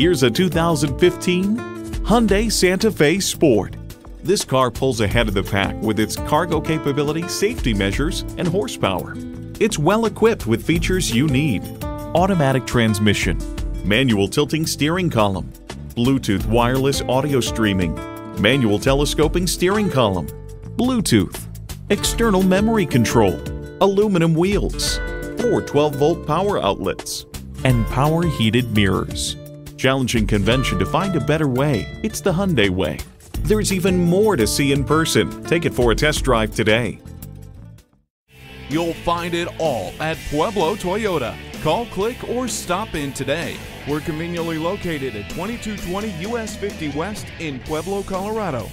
Here's a 2015 Hyundai Santa Fe Sport. This car pulls ahead of the pack with its cargo capability, safety measures, and horsepower. It's well equipped with features you need. Automatic transmission, manual tilting steering column, Bluetooth wireless audio streaming, manual telescoping steering column, Bluetooth, external memory control, aluminum wheels, four 12 volt power outlets, and power heated mirrors. Challenging convention to find a better way. It's the Hyundai way. There's even more to see in person. Take it for a test drive today. You'll find it all at Pueblo Toyota. Call, click, or stop in today. We're conveniently located at 2220 US 50 West in Pueblo, Colorado.